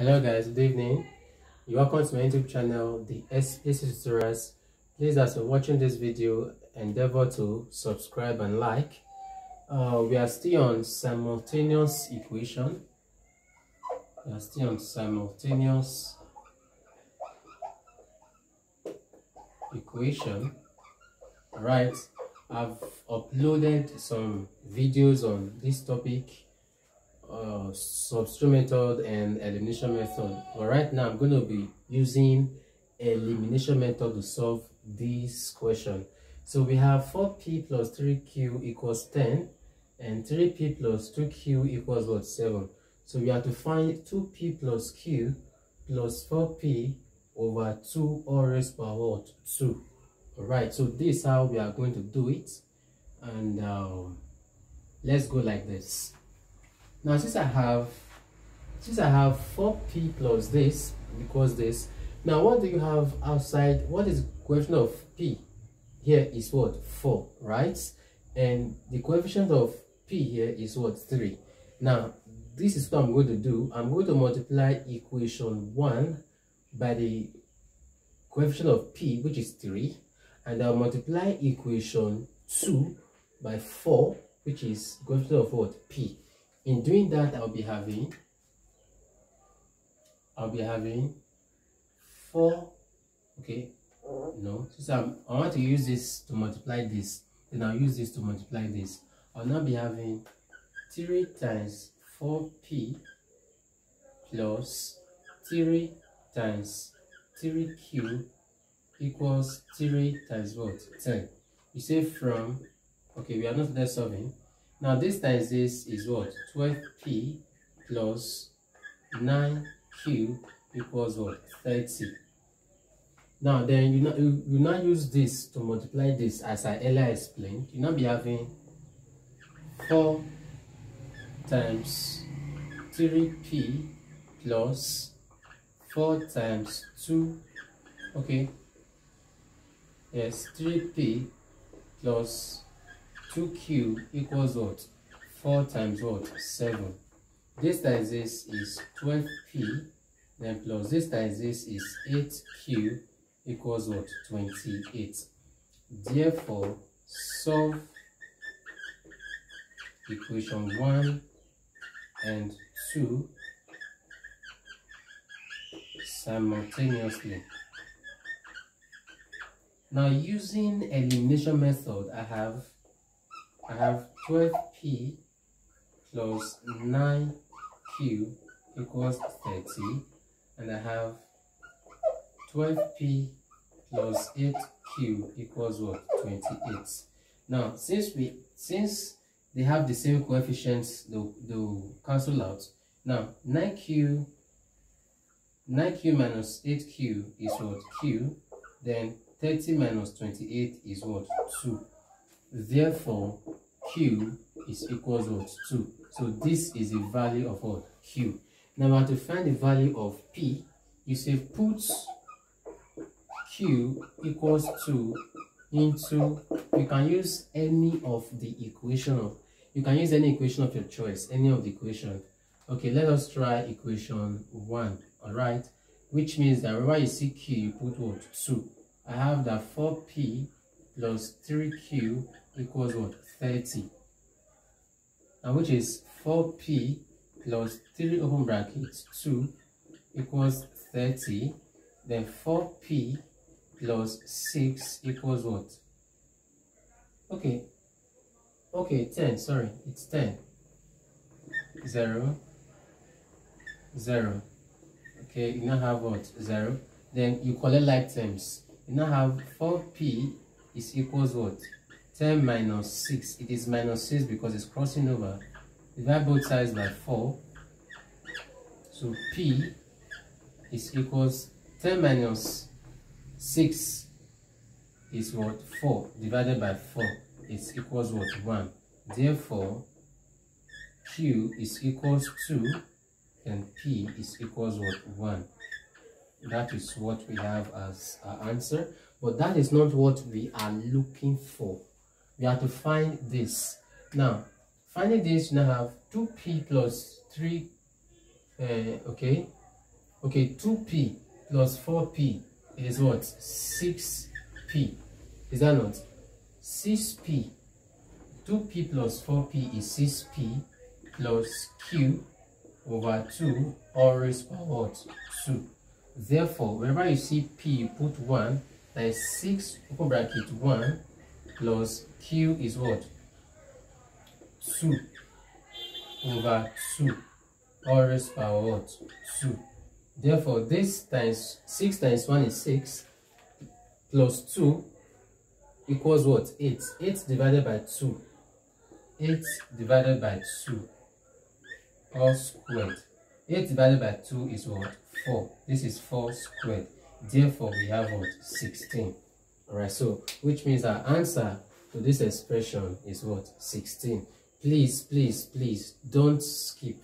hello guys. Good evening. You welcome to my youtube channel the Explicit tutorials please as you're watching this video endeavor to subscribe and like. Uh, we are still on simultaneous equation. We are still on simultaneous equation. All right. I've uploaded some videos on this topic uh, substitution method and elimination method. But right now i'm going to be using elimination method to solve this question. So we have 4p plus 3q equals 10 and 3p plus 2q equals what? 7 so we have to find 2p plus q plus 4p over 2 all raised what? 2 all right so this is how we are going to do it. And um, let's go like this now since i have since i have 4p plus this because this now what do you have outside what is coefficient of p? Here is what? 4 right? And the coefficient of p here is what? 3 now this is what i'm going to do. I'm going to multiply equation 1 by the coefficient of p which is 3 and i'll multiply equation 2 by 4 which is coefficient of what? P in doing that I'll be having I'll be having 4 okay no since I'm, I want to use this to multiply this then I'll use this to multiply this. I'll now be having 3 times 4p plus 3 times 3q equals 3 times what? 10 you say from okay we are not there solving now this times this is what? 12p plus 9q equals what? 30. Now then you, you, you now use this to multiply this as I earlier explained. You now be having 4 times 3p plus 4 times 2 okay yes 3p plus 2q equals what? 4 times what? 7 this times this is 12p then plus this times this is 8q equals what? 28 therefore solve equation 1 and 2 simultaneously. Now using elimination method i have I have 12p plus 9q equals 30 and I have 12p plus 8q equals what? 28 now since we since they have the same coefficients they'll, they'll cancel out. Now 9q 9q minus 8q is what? Q. Then 30 minus 28 is what? 2 Therefore, Q is equals to 2. So this is the value of what? Q. Now to find the value of P, you say put Q equals to into, you can use any of the equation of, you can use any equation of your choice, any of the equation. Okay, let us try equation 1, alright? Which means that whenever you see Q, you put what? 2. I have that 4P plus 3Q equals what? 30 and which is 4p plus 3 open brackets 2 equals 30 then 4p plus 6 equals what? Okay. Okay 10 sorry it's 10 0 0 okay you now have what? 0 then you collect like terms you now have 4p is equals what? 10 minus 6 it is minus 6 because it's crossing over. Divide both sides by 4 so p is equals 10 minus 6 is what? 4 divided by 4 is equals what? 1 therefore q is equals 2 and p is equals what? 1 that is what we have as our answer but that is not what we are looking for we have to find this now finding this now have 2p plus 3 uh, okay Okay, 2p plus 4p is what? 6p. Is that not? 6p. 2p plus 4p is 6p plus q over 2 all raised by what? 2. Therefore, whenever you see p, you put 1. That is 6 open bracket 1 plus q is what? 2 over 2 all raised by what? 2. Therefore, this times 6 times 1 is 6 plus 2 equals what? 8. 8 divided by 2. 8 divided by 2 all squared. 8 divided by 2 is what? 4. This is 4 squared. Therefore, we have what? 16. Alright, so which means our answer to this expression is what? 16. Please, please, please don't skip.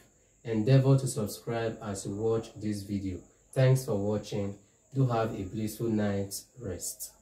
Endeavor to subscribe as you watch this video. Thanks for watching. Do have a blissful night's rest.